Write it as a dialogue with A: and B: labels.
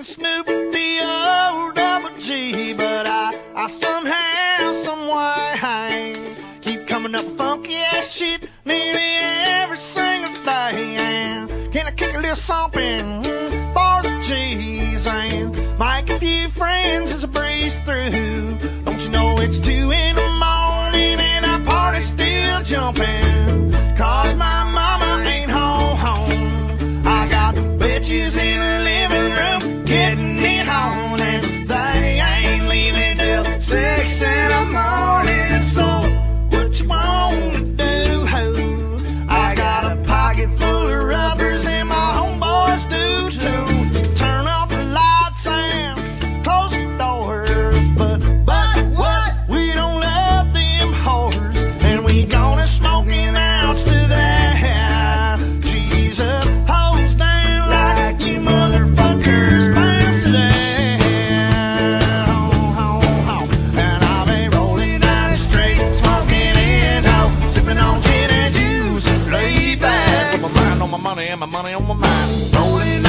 A: and Snoop D-O-double-G. But I, I somehow, some way, keep coming up funky ass shit nearly every single day. And can I kick a little something for the G's and make a few friends as I breeze through? Don't you know it's too in
B: money and my money on my mind.